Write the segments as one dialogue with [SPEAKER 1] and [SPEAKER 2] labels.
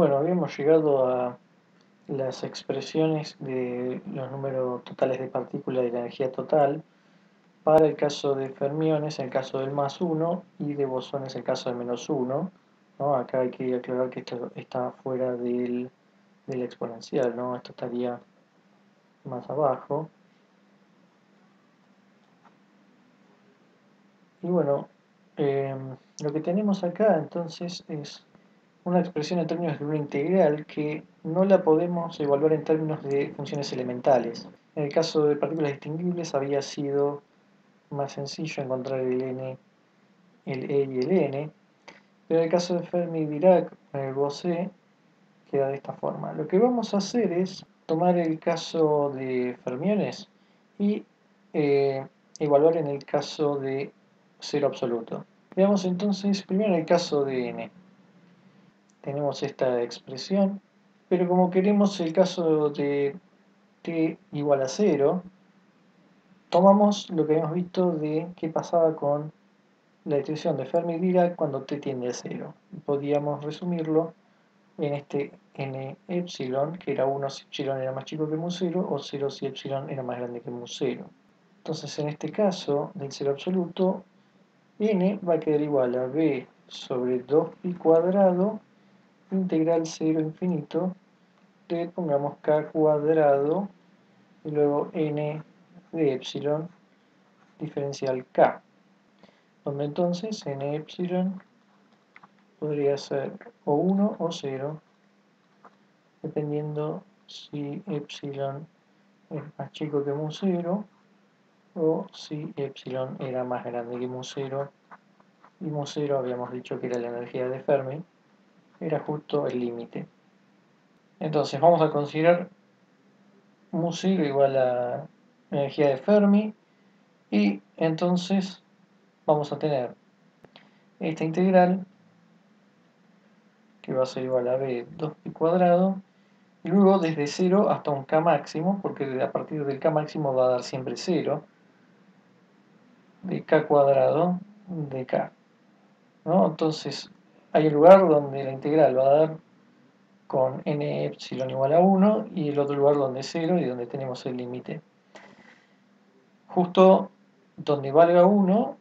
[SPEAKER 1] Bueno, habíamos llegado a las expresiones de los números totales de partículas de la energía total para el caso de fermiones, el caso del más 1 y de bosones, el caso del menos 1. ¿no? Acá hay que aclarar que esto está fuera del, del exponencial, ¿no? esto estaría más abajo. Y bueno, eh, lo que tenemos acá entonces es una expresión en términos de una integral que no la podemos evaluar en términos de funciones elementales. En el caso de partículas distinguibles había sido más sencillo encontrar el n, el e y el n, pero en el caso de Fermi-Dirac, en el Bose, queda de esta forma. Lo que vamos a hacer es tomar el caso de fermiones y eh, evaluar en el caso de cero absoluto. Veamos entonces primero el caso de n tenemos esta expresión, pero como queremos el caso de t igual a 0, tomamos lo que habíamos visto de qué pasaba con la distribución de Fermi-Dirac cuando t tiende a 0. Podíamos resumirlo en este n epsilon, que era 1 si epsilon era más chico que mu 0, o 0 si epsilon era más grande que mu 0. Entonces, en este caso, del 0 absoluto, n va a quedar igual a b sobre 2pi cuadrado integral 0 infinito de, pongamos k cuadrado y luego n de epsilon diferencial k, donde entonces n epsilon podría ser o 1 o 0, dependiendo si epsilon es más chico que mu 0 o si epsilon era más grande que mu 0 y mu 0 habíamos dicho que era la energía de Fermi era justo el límite. Entonces vamos a considerar mu 0 igual a energía de Fermi y entonces vamos a tener esta integral que va a ser igual a b 2pi cuadrado y luego desde 0 hasta un k máximo porque a partir del k máximo va a dar siempre 0 de k cuadrado de k ¿no? entonces hay un lugar donde la integral va a dar con n epsilon igual a 1 y el otro lugar donde es 0 y donde tenemos el límite. Justo donde valga 1,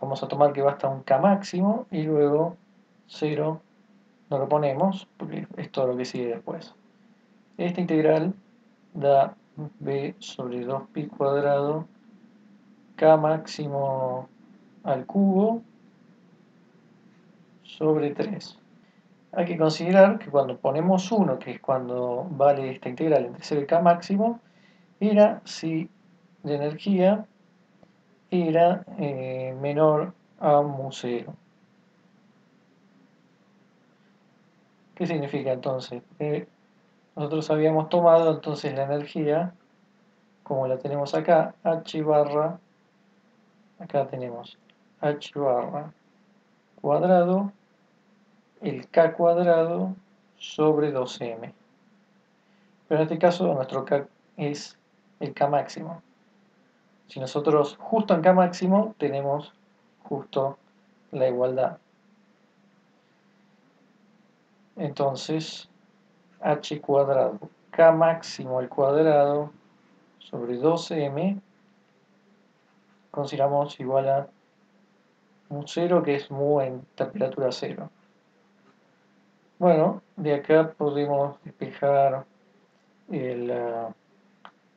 [SPEAKER 1] vamos a tomar que va hasta un k máximo y luego 0 no lo ponemos porque es todo lo que sigue después. Esta integral da b sobre 2pi cuadrado k máximo al cubo sobre 3. Hay que considerar que cuando ponemos 1, que es cuando vale esta integral entre 0 y k máximo, era si la energía era eh, menor a mu 0. ¿Qué significa entonces? Nosotros habíamos tomado entonces la energía, como la tenemos acá, h barra, acá tenemos h barra cuadrado el k cuadrado sobre 2m. Pero en este caso nuestro k es el k máximo. Si nosotros justo en k máximo tenemos justo la igualdad. Entonces, h cuadrado k máximo al cuadrado sobre 2m consideramos igual a un 0 que es mu en temperatura 0. Bueno, de acá podemos despejar el, ah,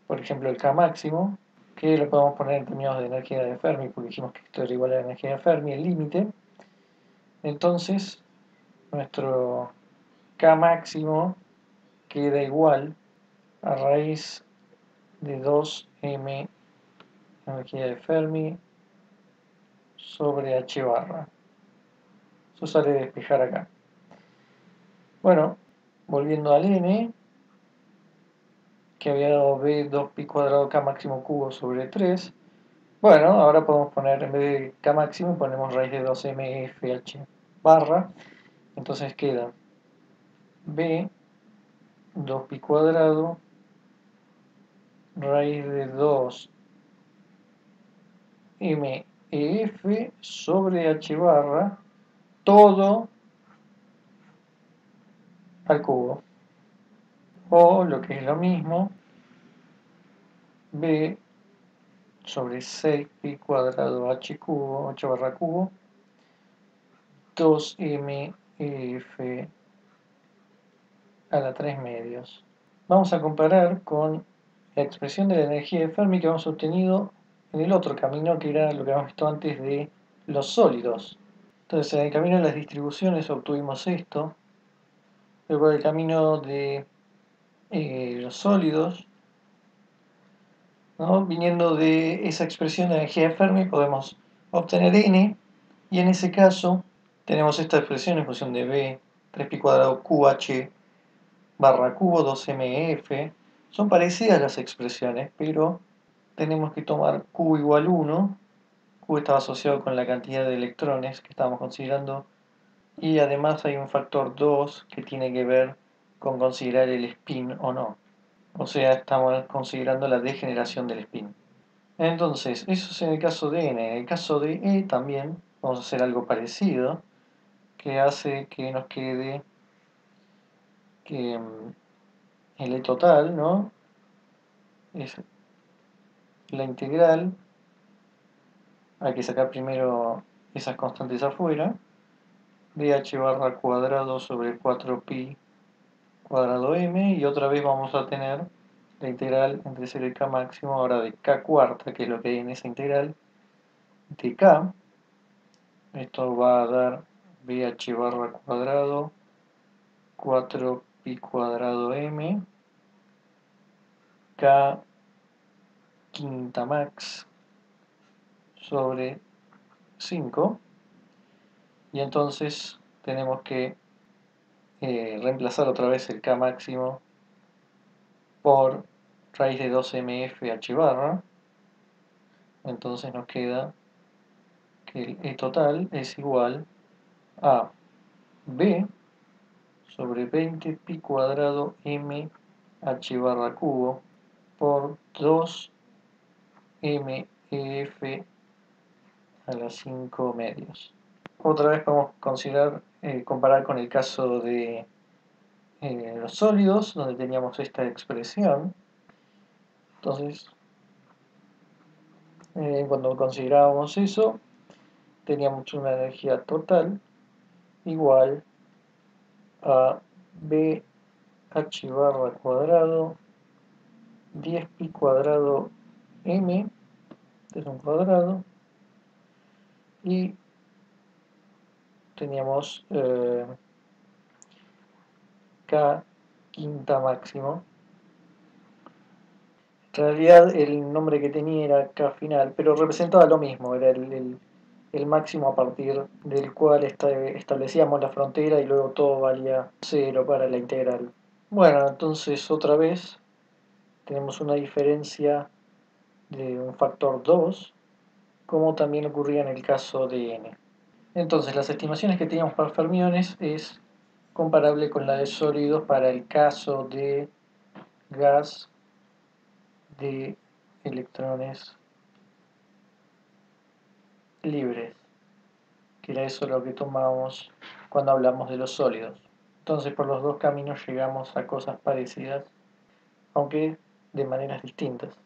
[SPEAKER 1] por ejemplo, el K máximo, que lo podemos poner en términos de energía de Fermi, porque dijimos que esto era igual a la energía de Fermi, el límite. Entonces, nuestro K máximo queda igual a raíz de 2m energía de Fermi sobre h barra. Eso sale de despejar acá. Bueno, volviendo al n, que había dado b 2pi cuadrado k máximo cubo sobre 3. Bueno, ahora podemos poner, en vez de k máximo, ponemos raíz de 2mfh barra. Entonces queda b 2pi cuadrado raíz de 2 mef sobre h barra todo al cubo. O lo que es lo mismo, b sobre 6pi cuadrado h cubo, 8 barra cubo, 2mf a la 3 medios. Vamos a comparar con la expresión de la energía de Fermi que hemos obtenido en el otro camino, que era lo que habíamos visto antes de los sólidos. Entonces, en el camino de las distribuciones obtuvimos esto. Luego, el camino de eh, los sólidos, viniendo de esa expresión de energía de Fermi, podemos obtener n, y en ese caso tenemos esta expresión en función de b, 3pi cuadrado qh barra cubo 2mf. Son parecidas las expresiones, pero tenemos que tomar q igual 1 Q estaba asociado con la cantidad de electrones que estábamos considerando y además hay un factor 2 que tiene que ver con considerar el spin o no. O sea, estamos considerando la degeneración del spin. Entonces, eso es en el caso de n. En el caso de E también vamos a hacer algo parecido que hace que nos quede que mm, el E total, ¿no? Es la integral hay que sacar primero esas constantes afuera dh barra cuadrado sobre 4pi cuadrado m y otra vez vamos a tener la integral entre 0 y k máximo ahora de k cuarta que es lo que hay en esa integral de k. Esto va a dar bh barra cuadrado 4pi cuadrado m k quinta max sobre 5 y entonces tenemos que eh, reemplazar otra vez el K máximo por raíz de 2mf h barra entonces nos queda que el E total es igual a B sobre 20 pi cuadrado m h barra cubo por 2 mf a las 5 medios. Otra vez podemos considerar, eh, comparar con el caso de eh, los sólidos, donde teníamos esta expresión. Entonces, eh, cuando considerábamos eso, teníamos una energía total igual a BH barra cuadrado 10 pi cuadrado m, este es un cuadrado, y teníamos eh, K quinta máximo. En realidad el nombre que tenía era K final, pero representaba lo mismo, era el, máximo a partir del cual establecíamos la frontera y luego todo valía cero para la integral. Bueno, entonces otra vez tenemos una diferencia de un factor 2 como también ocurría en el caso de n. Entonces, las estimaciones que teníamos para fermiones es comparable con la de sólidos para el caso de gas de electrones libres, que era eso lo que tomamos cuando hablamos de los sólidos. Entonces, por los dos caminos llegamos a cosas parecidas, aunque de maneras distintas.